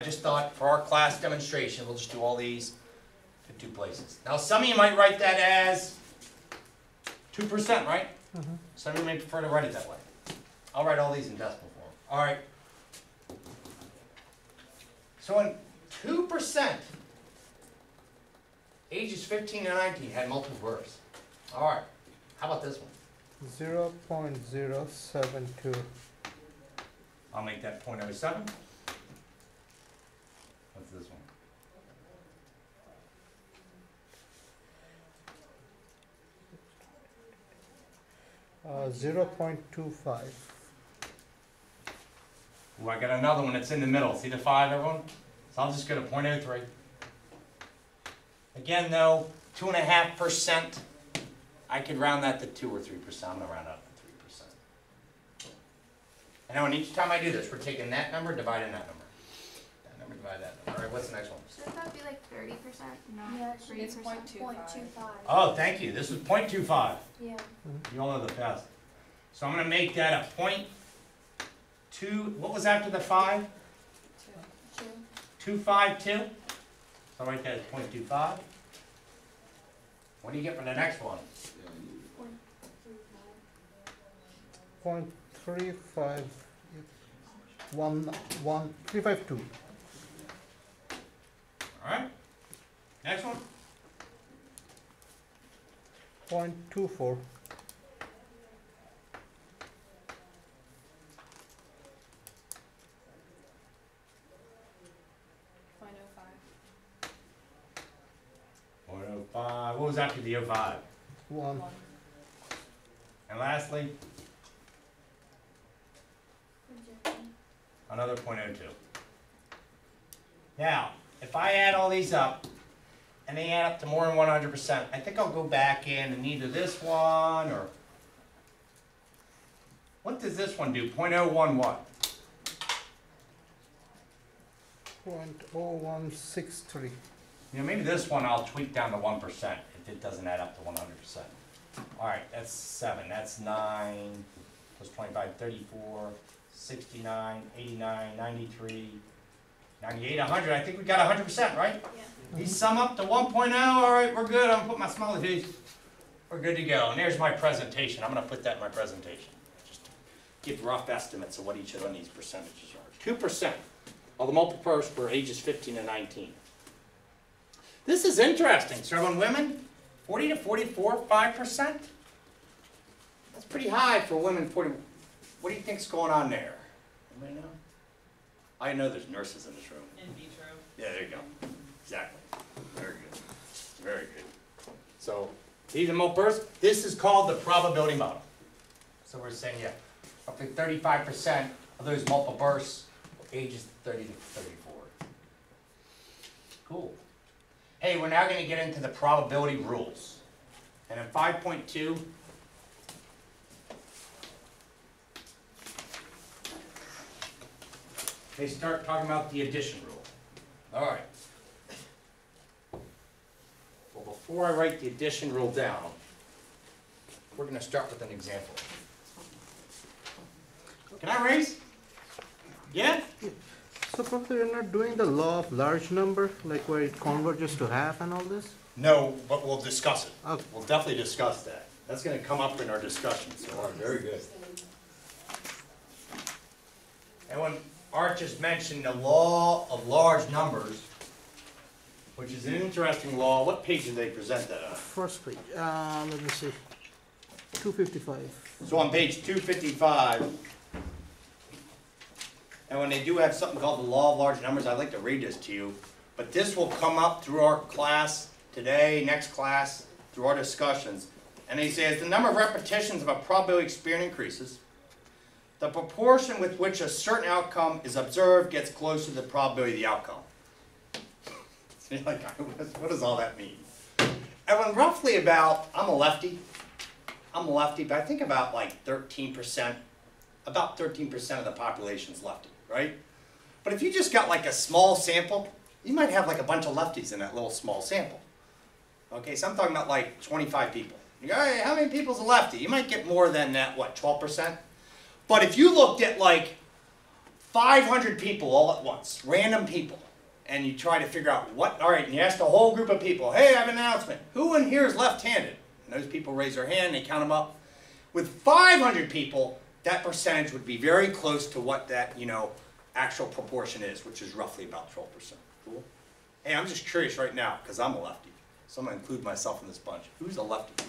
I just thought for our class demonstration, we'll just do all these to two places. Now, some of you might write that as 2%, right? Mm -hmm. Some of you may prefer to write it that way. I'll write all these in decimal form. All right. So when 2% ages 15 to 19 had multiple births. All right. How about this one? 0 0.072. I'll make that 0.07. Uh, zero point two five. Ooh, I got another one that's in the middle. See the five, everyone? So I'll just go to point oh three. Again, though, two and a half percent, I could round that to two or three percent. I'm gonna round up to three percent. And now, and each time I do this, we're taking that number, dividing that number. That number, divide that number. All right, what's the next one? Shouldn't that be like thirty percent, Yeah, not it three be percent? point two Point five. two five. Oh, thank you. This is point two five. Yeah. You all know the best. So I'm gonna make that a point two, what was after the five? Two. Two five two? So I'll write that as point two five. What do you get for the next one? Point three five. Point three five. One one three five two. Alright? Next one? Point two four. Point oh five. Point oh five, what was after the oh five? One. And lastly, another point oh two. Now, if I add all these up, and they add up to more than one hundred percent, I think I'll go back in and either this one or what does this one do? Point oh one what? Point oh one six three. You know, maybe this one I'll tweak down to one percent if it doesn't add up to one hundred percent. Alright, that's seven, that's nine, 25, 34, 69, 89, 93, 98, 100. I think we got hundred percent, right? Yeah. These sum up to 1.0. alright, we're good, I'm gonna put my smiley face. We're good to go, and there's my presentation, I'm gonna put that in my presentation. Just to Give rough estimates of what each of these percentages are. Two percent of the multiples were ages fifteen to nineteen. This is interesting, so on women, forty to forty-four, five percent? That's pretty high for women, forty, what do you think's going on there? Anybody know? I know there's nurses in this room. In vitro. Yeah, there you go. Exactly. Very good. Very good. So, these are births. This is called the probability model. So we're saying, yeah, up to thirty-five percent of those multiple births, ages thirty to thirty-four. Cool. Hey, we're now gonna get into the probability rules. And in five point two, they start talking about the addition rule. All right. Well, before I write the addition rule down, we're gonna start with an example. Can I raise? Yeah? So Professor, you're not doing the law of large number, like where it converges to half and all this? No, but we'll discuss it. Okay. We'll definitely discuss that. That's gonna come up in our discussion, so, very good. And when Art just mentioned the law of large numbers, which is an interesting law, what page did they present that on? First page, uh, let me see. Two fifty-five. So on page two fifty-five, and when they do have something called the law of large numbers, I'd like to read this to you. But this will come up through our class today, next class, through our discussions. And he says, the number of repetitions of a probability experiment increases. The proportion with which a certain outcome is observed gets closer to the probability of the outcome. So you're like, what does all that mean? And when roughly about, I'm a lefty, I'm a lefty, but I think about like thirteen percent, about thirteen percent of the population's lefty, right? But if you just got like a small sample, you might have like a bunch of lefties in that little small sample. Okay, so I'm talking about like twenty-five people. You go, hey, how many people's a lefty? You might get more than that, what, twelve percent? But if you looked at like 500 people all at once, random people, and you try to figure out what, all right, and you ask the whole group of people, hey, I have an announcement. Who in here is left handed? And those people raise their hand, they count them up. With 500 people, that percentage would be very close to what that, you know, actual proportion is, which is roughly about 12%. Cool? Hey, I'm just curious right now, because I'm a lefty. So I'm going to include myself in this bunch. Who's a lefty?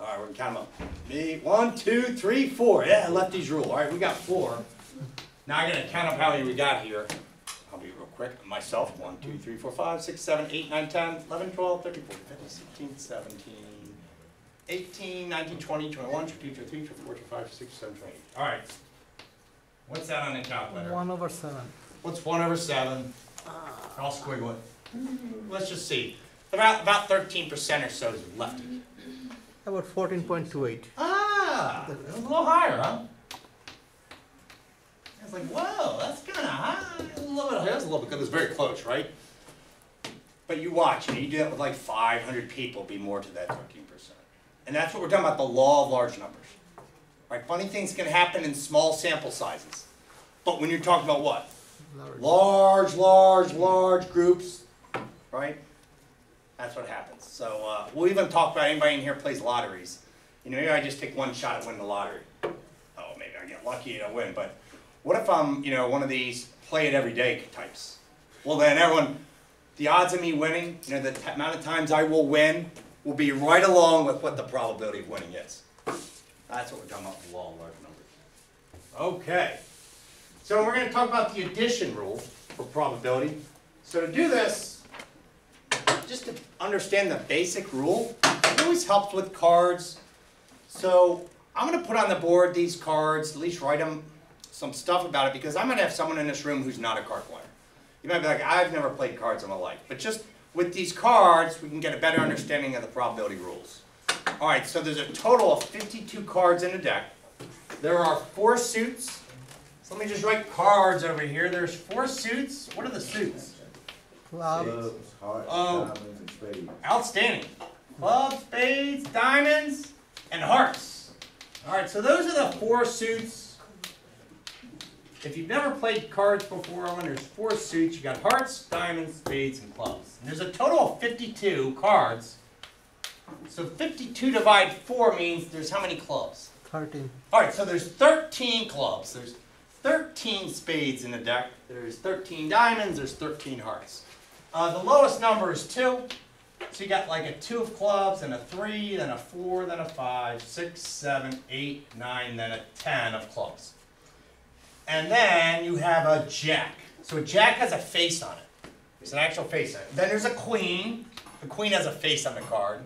All right, we're going to count them up. Me, one, two, three, four. Yeah, lefties rule. All right, we got four. Now I'm going to count up how many we got here. I'll be real quick. Myself, 1, 2, 3, 4, 5, 6, 7, 8, 9, 10, 11, 12, 13, 14, 15, 16, 17, 18, 19, 20, 21, 22, 23, 24, 25, 26, 27, 28. All right. What's that on the calculator? One over seven. What's 1 over 7? I'll squiggle it. Let's just see. About, about 13% or so is lefty. About fourteen point two eight. Ah, a little higher, huh? I was like, whoa, that's kind of high. A little bit, that's a little bit, because it's very close, right? But you watch, and you do that with like 500 people, be more to that 13%. And that's what we're talking about, the law of large numbers. Right? Funny things can happen in small sample sizes. But when you're talking about what? Large, large, large groups, right? That's what happens. So uh, we'll even talk about anybody in here plays lotteries. You know, maybe I just take one shot at winning the lottery. Oh, maybe I get lucky and I win. But what if I'm, you know, one of these play it every day types? Well, then everyone, the odds of me winning, you know, the amount of times I will win will be right along with what the probability of winning is. That's what we're talking about, law of large numbers. Okay. So we're going to talk about the addition rule for probability. So to do this, just to understand the basic rule, it always helps with cards. So I'm going to put on the board these cards, at least write them some stuff about it, because I'm going to have someone in this room who's not a card player. You might be like, I've never played cards in my life. But just with these cards, we can get a better understanding of the probability rules. All right, so there's a total of 52 cards in the deck. There are four suits. So let me just write cards over here. There's four suits. What are the suits? Club, Clubs, hearts, Oh. diamonds, and spades. Outstanding. Clubs, spades, diamonds, and hearts. All right, so those are the four suits. If you've never played cards before, Owen, there's four suits. You got hearts, diamonds, spades, and clubs. And there's a total of 52 cards. So 52 divided 4 means there's how many clubs? thirteen. All right, so there's 13 clubs. There's 13 spades in the deck. There's 13 diamonds. There's 13 hearts. Uh, the lowest number is 2. So you got like a 2 of clubs, and a 3, then a 4, then a 5, 6, 7, 8, 9, then a 10 of clubs. And then you have a jack. So a jack has a face on it. There's an actual face on it. Then there's a queen. The queen has a face on the card.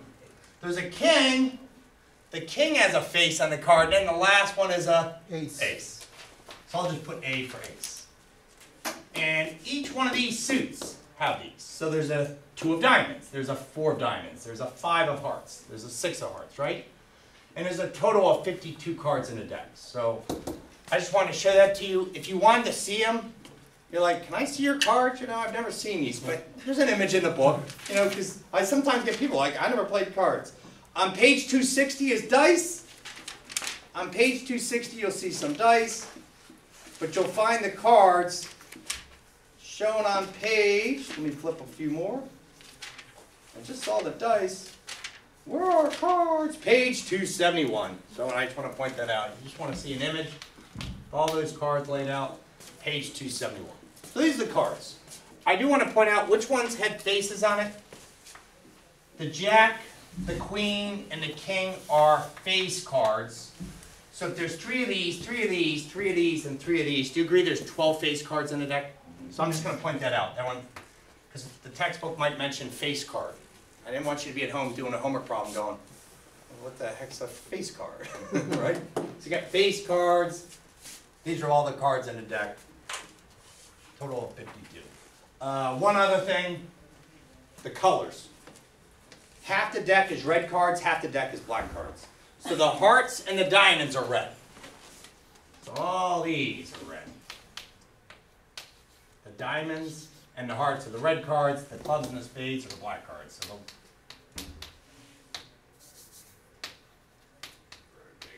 There's a king. The king has a face on the card. Then the last one is a Ace. ace. So I'll just put A for ace. And each one of these suits have these. So there's a two of diamonds, there's a four of diamonds, there's a five of hearts, there's a six of hearts, right? And there's a total of 52 cards in the deck. So I just wanted to show that to you. If you wanted to see them, you're like, can I see your cards? You know, I've never seen these, but there's an image in the book. You know, because I sometimes get people like, I never played cards. On page 260 is dice. On page 260, you'll see some dice, but you'll find the cards shown on page. Let me flip a few more. I just saw the dice. Where are cards? Page 271. So I just want to point that out. You just want to see an image. All those cards laid out. Page 271. So these are the cards. I do want to point out which ones had faces on it. The jack, the queen, and the king are face cards. So if there's three of these, three of these, three of these, and three of these, do you agree there's 12 face cards in the deck? So I'm just going to point that out. That one, because the textbook might mention face card. I didn't want you to be at home doing a homework problem going, what the heck's a face card? right? So you got face cards. These are all the cards in the deck. Total of 52. Uh, one other thing, the colors. Half the deck is red cards, half the deck is black cards. So the hearts and the diamonds are red. So all these are red. The diamonds and the hearts are the red cards, the clubs and the spades are the black cards. So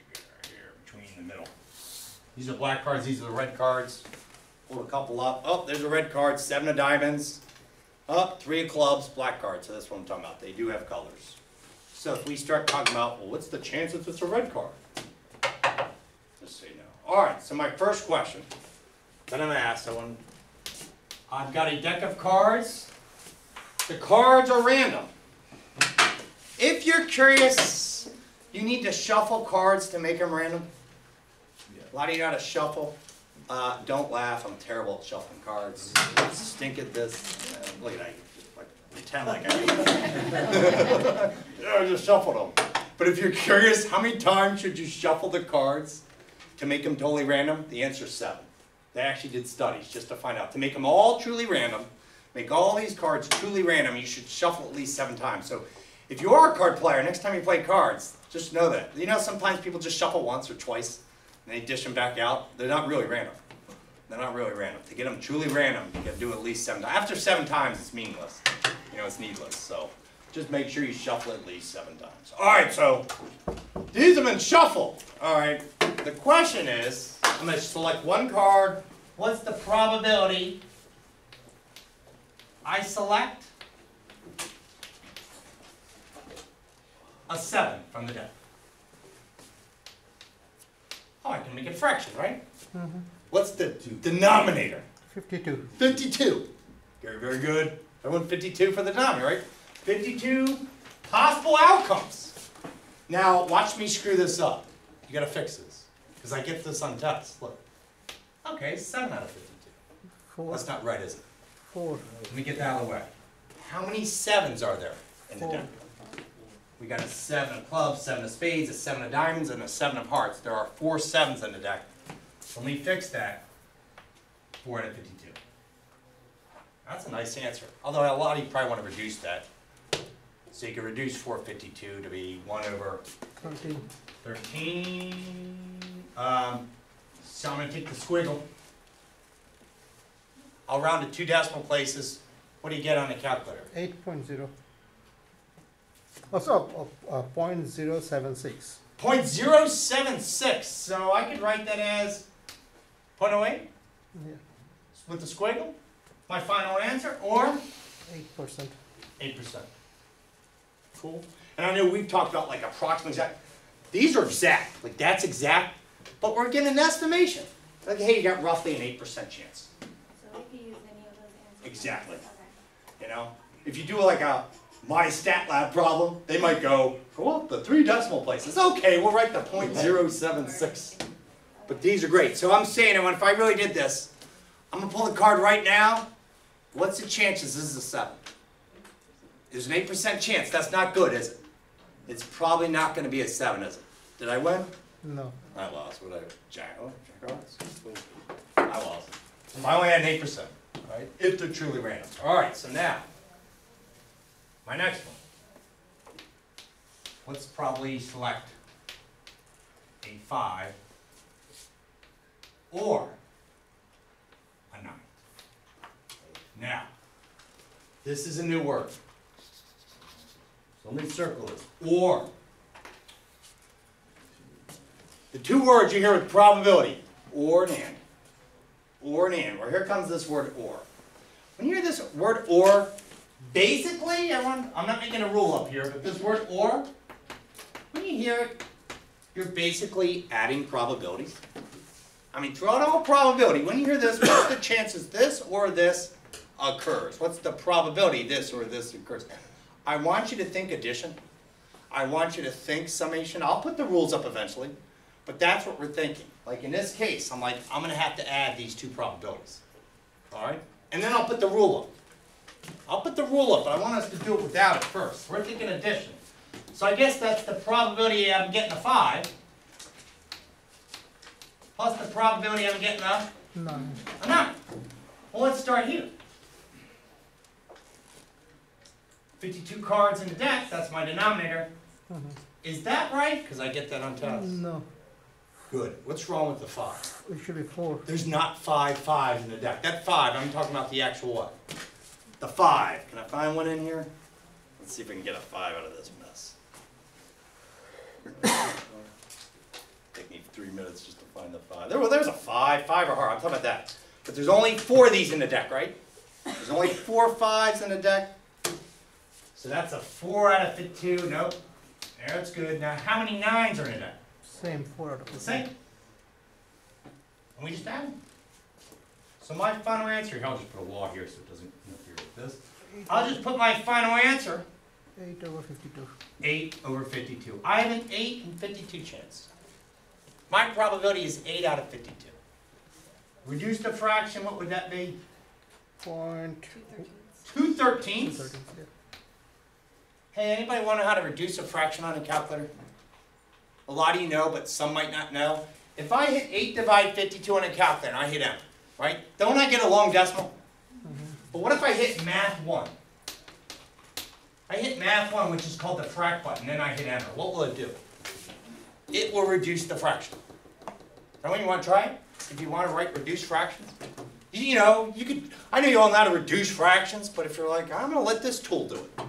Right here, between the middle. These are black cards, these are the red cards. Pulled a couple up. Oh, there's a red card, seven of diamonds. Up, three of clubs, black card. So that's what I'm talking about. They do have colors. So if we start talking about, well, what's the chance that it's a red card? Just so you know. All right, so my first question that I'm gonna ask, someone, I've got a deck of cards. The cards are random. If you're curious, you need to shuffle cards to make them random. A lot of you know how to shuffle. Uh, don't laugh, I'm terrible at shuffling cards. Stink at this. Uh, look at that. Like, pretend like I. yeah, I just shuffled them. But if you're curious, how many times should you shuffle the cards to make them totally random? The answer is seven. They actually did studies just to find out. To make them all truly random, make all these cards truly random, you should shuffle at least seven times. So if you are a card player, next time you play cards, just know that. You know, sometimes people just shuffle once or twice and they dish them back out. They're not really random. They're not really random. To get them truly random, you gotta do at least seven times. After seven times, it's meaningless. You know, it's needless. So just make sure you shuffle at least seven times. All right, so these have been shuffled. All right, the question is, I'm gonna select one card. What's the probability I select a seven from the deck? Oh, I can make it fraction, right? Mm-hmm. What's the denominator? Fifty-two. 52. Very, very good. Everyone 52 for the denominator, right? 52 possible outcomes. Now, watch me screw this up. You gotta fix this. Because I get this on test. Look. Okay, 7 out of 52. Four. That's not right, is it? Four. Let me get that out of the way. How many sevens are there in the Four. We got a seven of clubs, seven of spades, a seven of diamonds, and a seven of hearts. There are four sevens in the deck. Let me fix that. Four out of fifty-two. That's a nice answer. Although a lot of you probably want to reduce that. So you can reduce four fifty-two to be one over Thirteen. thirteen. Um, so I'm gonna take the squiggle. I'll round to two decimal places. What do you get on the calculator? Eight point zero. Oh, so, uh, uh, point zero seven six. Point zero seven six. So I could write that as point oh eight Yeah, with the squiggle. My final answer, or eight percent. eight percent. Cool. And I know we've talked about like approximate exact. These are exact. Like that's exact. But we're getting an estimation. Like hey, you got roughly an eight percent chance. So we could use any of those answers. Exactly. Okay. You know, if you do like a MyStatLab problem, they might go, well, the three decimal places. Okay, we'll write the point zero seven six. But these are great. So I'm saying, if I really did this, I'm gonna pull the card right now. What's the chances this is a seven? There's an eight percent chance. That's not good, is it? It's probably not gonna be a seven, is it? Did I win? No. I lost. What I? Jack. Oh, Jack lost. I lost. I only had an eight percent. Right? If they're truly random. All right. So now, my next one. Let's probably select a five or a nine. Now, this is a new word. So let me circle it. Or. The two words you hear with probability, or and and. Or and and. Well, here comes this word or. When you hear this word or, basically, everyone, I'm not making a rule up here, but this word or, when you hear it, you're basically adding probabilities. I mean, throw out all probability, when you hear this, what's the chances this or this occurs? What's the probability this or this occurs? I want you to think addition. I want you to think summation. I'll put the rules up eventually, but that's what we're thinking. Like in this case, I'm like, I'm gonna have to add these two probabilities. All right? And then I'll put the rule up. I'll put the rule up, but I want us to do it without it first. We're thinking addition. So I guess that's the probability I'm getting a five, plus the probability I'm getting a, Nine. a nine. Well, let's start here. Fifty-two cards in the deck, that's my denominator. Mhm. Is that right? Because I get that on test. No, Good. What's wrong with the five? usually four. There's not five fives in the deck. That five, I'm talking about the actual what? The five. Can I find one in here? Let's see if we can get a five out of this mess. Take me three minutes just to find the five. There, well, there's a five, five or hard. I'm talking about that. But there's only four of these in the deck, right? There's only four fives in the deck. So that's a four out of fifty-two, nope. There, That's good. Now, how many nines are in the deck? Same, four out of. The same. And we just add them. So my final answer, here, I'll just put a wall here so it doesn't interfere with this. I'll just put my final answer, Eight over fifty-two. eight over fifty-two. I have an eight and fifty-two chance. My probability is eight out of fifty-two. Reduce the fraction, what would that be? Point. Two thirteens. Two thirteenths? Thirteen, yeah. Hey, anybody wanna know how to reduce a fraction on a calculator? A lot of you know, but some might not know. If I hit eight divide fifty-two on a calculator, I hit M, right? Don't I get a long decimal? But what if I hit math one? I hit math one, which is called the frac button, then I hit enter. What will it do? It will reduce the fraction. Anyone you wanna try it? If you wanna write reduced fractions? You know, you could, I know you all know how to reduce fractions, but if you're like, I'm gonna let this tool do it.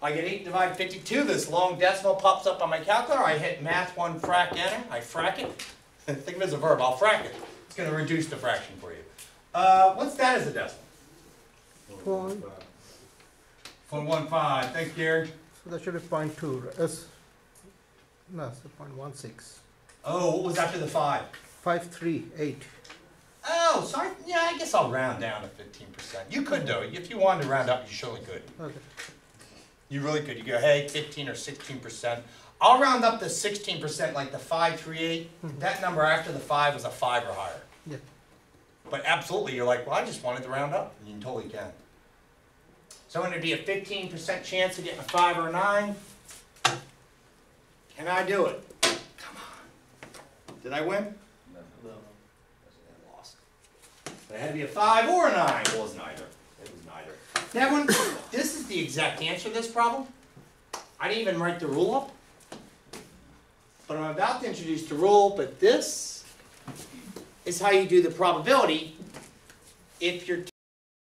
I get eight divide fifty-two, this long decimal pops up on my calculator, I hit math one frac enter, I frac it. Think of it as a verb, I'll frac it. It's gonna reduce the fraction for you. Uh, what's that as a decimal? Point, Point one five, thanks Gary. so that should be point two, right? Yes. No, so point one six. Oh, what was after the five? Five, three, eight. Oh, sorry, yeah, I guess I'll round down to fifteen percent. You could though, if you wanted to round up, you surely could. Okay. You really could, you go, hey, fifteen or sixteen percent. I'll round up to sixteen percent, like the five, three, eight. Mm-hmm. That number after the five was a five or higher. Yeah. But absolutely, you're like, well, I just wanted to round up. You totally can. So it'd be a fifteen percent chance of getting a five or a nine. Can I do it? Come on. Did I win? No. No. I lost. But it had to be a five or a nine. It was neither. It was neither. That one, this is the exact answer to this problem. I didn't even write the rule up. But I'm about to introduce the rule, but this is how you do the probability if your